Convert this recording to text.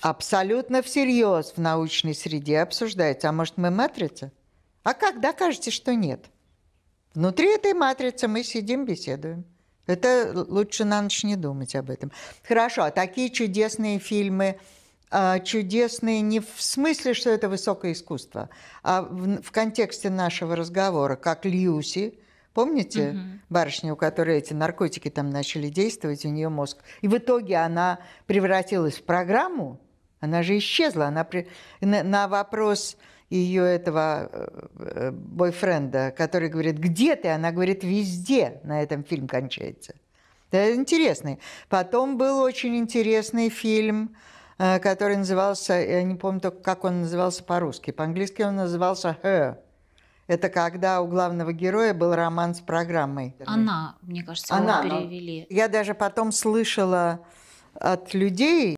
абсолютно всерьез в научной среде обсуждается. А может, мы матрица? А как докажете, что нет? Внутри этой матрицы мы сидим, беседуем. Это лучше на ночь не думать об этом. Хорошо, а такие чудесные фильмы, а, чудесные не в смысле, что это высокое искусство, а в, в контексте нашего разговора, как Льюси, Помните угу. барышню, у которой эти наркотики там начали действовать, у нее мозг. И в итоге она превратилась в программу, она же исчезла. Она при... на, на вопрос ее этого э, бойфренда, который говорит, где ты? Она говорит, везде на этом фильм кончается. Это интересный. Потом был очень интересный фильм, э, который назывался, я не помню только, как он назывался по-русски. По-английски он назывался «Her». Это когда у главного героя был роман с программой. Она, мне кажется, Она, его перевели. Я даже потом слышала от людей,